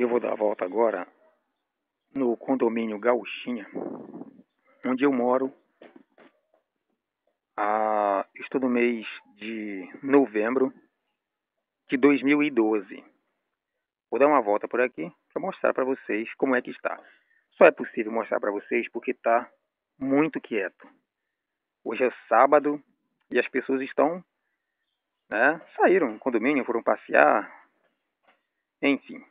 Eu vou dar a volta agora no condomínio Gauchinha, onde eu moro. Ah, estou no mês de novembro de 2012. Vou dar uma volta por aqui para mostrar para vocês como é que está. Só é possível mostrar para vocês porque está muito quieto. Hoje é sábado e as pessoas estão, né, saíram do condomínio, foram passear, enfim.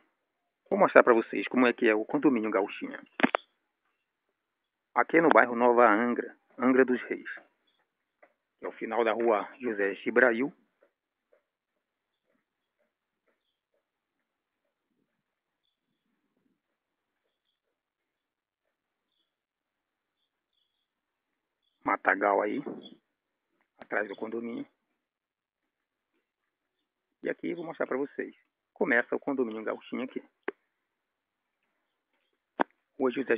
Vou mostrar para vocês como é que é o condomínio Gauchinha. Aqui é no bairro Nova Angra, Angra dos Reis. É o final da rua José Gibrail. Matagal aí, atrás do condomínio. E aqui vou mostrar para vocês. Começa o condomínio Gauchinha aqui. Rua José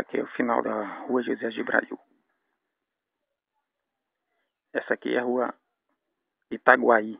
Essa aqui é o final da rua José de Brasil. Essa aqui é a rua Itaguaí.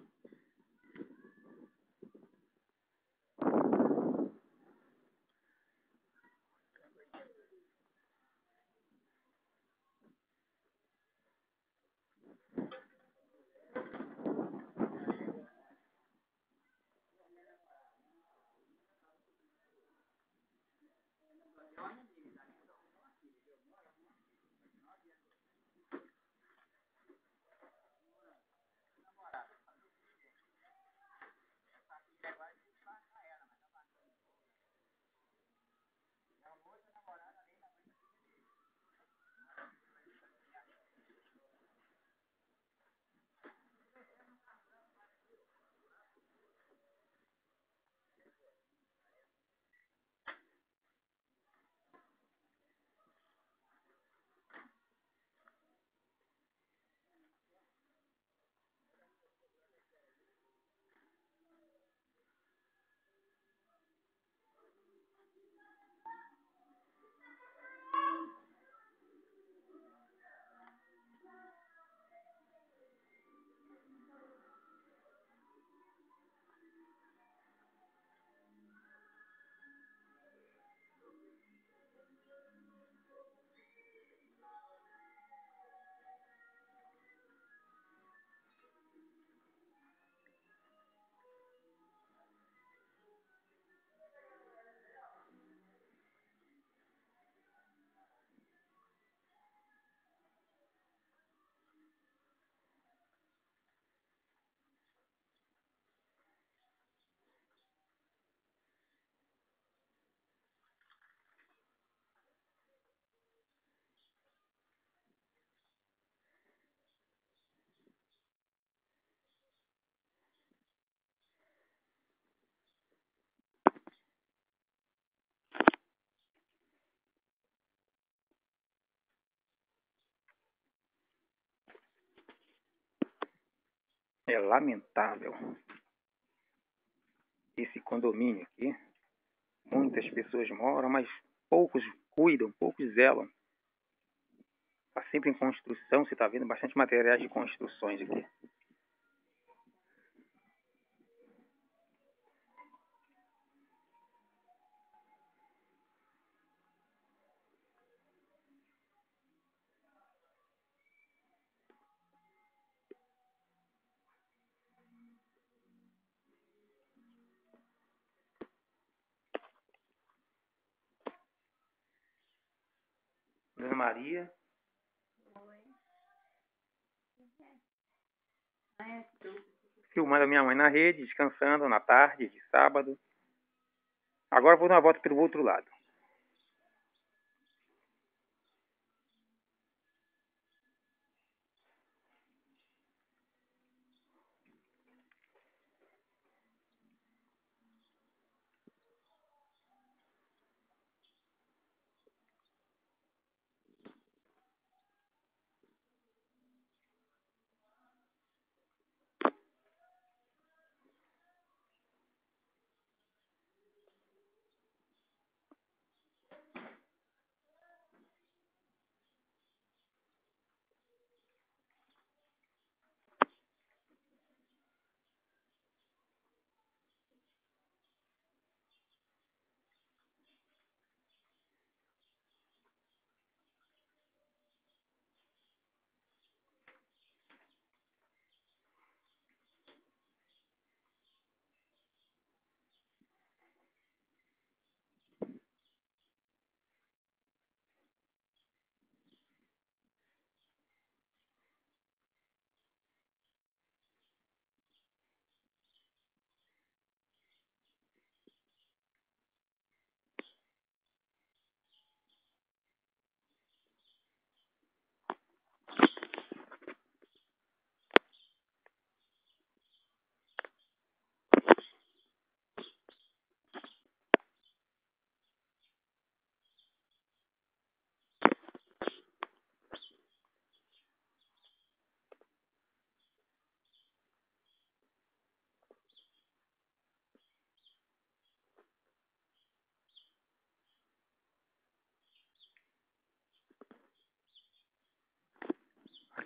É lamentável esse condomínio aqui. Muitas pessoas moram, mas poucos cuidam, poucos zelam. Está sempre em construção, você está vendo bastante materiais de construções aqui. Maria. Filmando a minha mãe na rede, descansando na tarde de sábado. Agora vou dar uma volta pelo outro lado.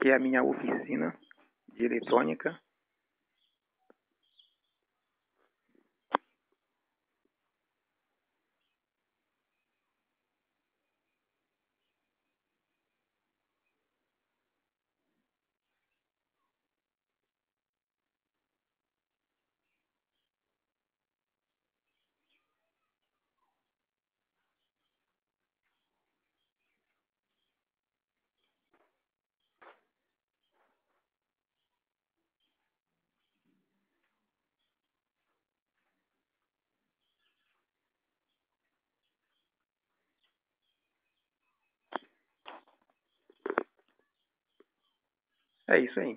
Aqui é a minha oficina de eletrônica. É isso aí.